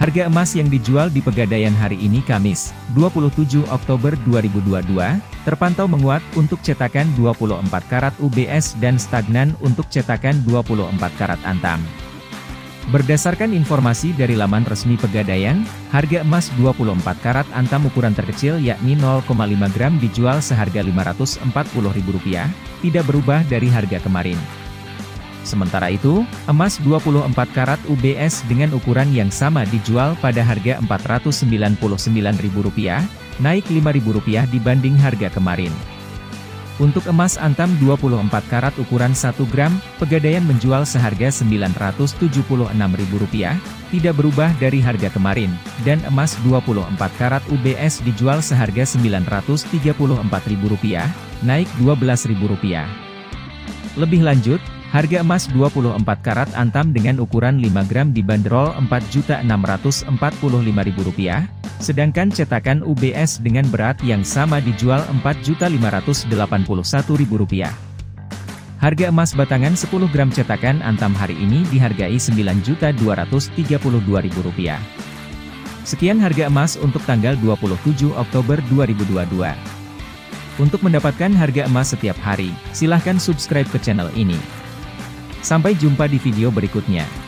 Harga emas yang dijual di Pegadaian hari ini Kamis, 27 Oktober 2022, terpantau menguat untuk cetakan 24 karat UBS dan stagnan untuk cetakan 24 karat Antam. Berdasarkan informasi dari laman resmi Pegadaian, harga emas 24 karat Antam ukuran terkecil yakni 0,5 gram dijual seharga Rp540.000, tidak berubah dari harga kemarin. Sementara itu, emas 24 karat UBS dengan ukuran yang sama dijual pada harga Rp499.000, naik Rp5.000 dibanding harga kemarin. Untuk emas antam 24 karat ukuran 1 gram, Pegadaian menjual seharga Rp976.000, tidak berubah dari harga kemarin, dan emas 24 karat UBS dijual seharga Rp934.000, naik Rp12.000. Lebih lanjut, Harga emas 24 karat antam dengan ukuran 5 gram dibanderol Rp4.645.000, sedangkan cetakan UBS dengan berat yang sama dijual Rp4.581.000. Harga emas batangan 10 gram cetakan antam hari ini dihargai Rp9.232.000. Sekian harga emas untuk tanggal 27 Oktober 2022. Untuk mendapatkan harga emas setiap hari, silahkan subscribe ke channel ini. Sampai jumpa di video berikutnya.